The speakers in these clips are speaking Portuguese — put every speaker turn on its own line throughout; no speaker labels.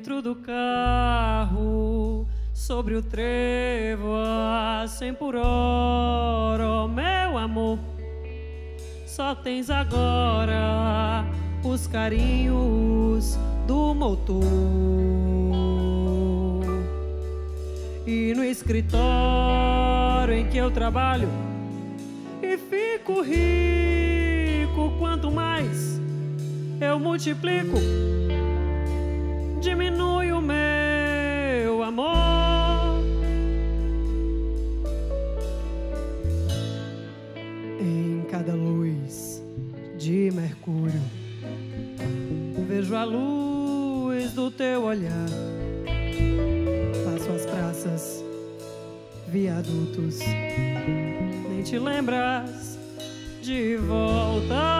Dentro do carro, sobre o trevo a por hora, oh, meu amor. Só tens agora os carinhos do motor. E no escritório em que eu trabalho, e fico rico quanto mais eu multiplico, diminui o meu amor. Em cada luz de Mercúrio, vejo a luz do teu olhar. Passo as praças, viadutos, nem te lembras de volta.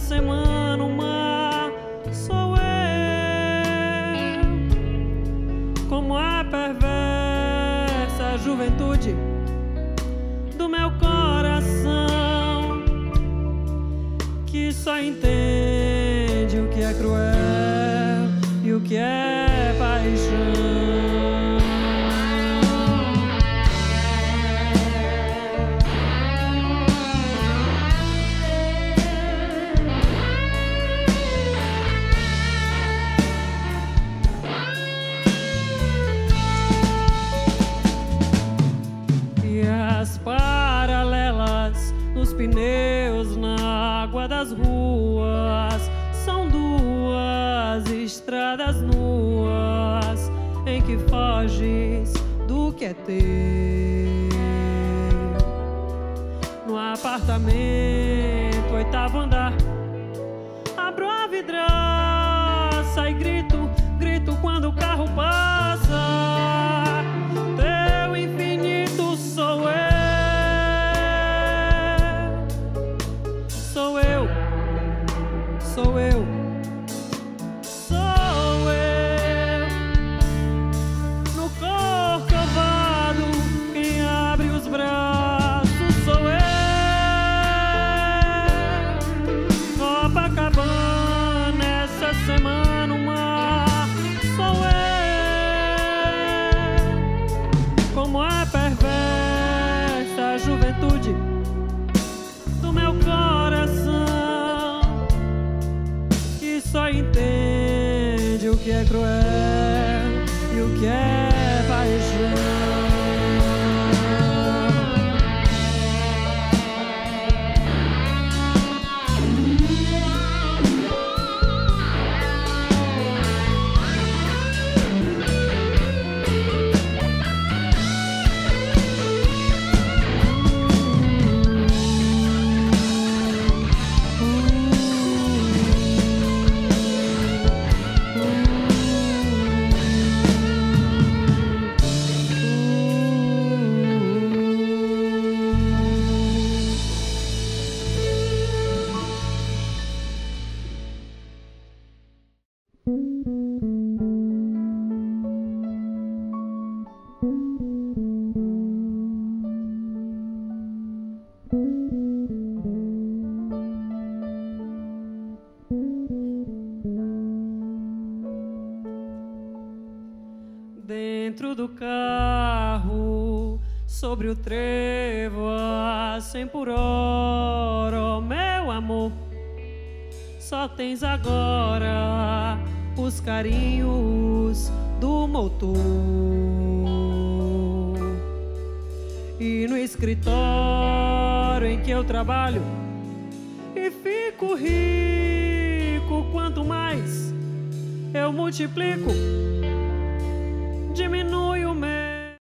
Semana o mar sou eu. Como a perversa juventude do meu coração que só entende o que é cruel e o que é água das ruas são duas estradas nuas em que foges do que é teu. No apartamento, oitavo andar, abro a vidraça e grito, grito quando o carro passa. Sou eu, que é cruel e o que é Dentro do carro, sobre o trevo a cem por hora, oh, meu amor. Só tens agora os carinhos do motor. E no escritório em que eu trabalho, e fico rico quanto mais eu multiplico, diminui o meu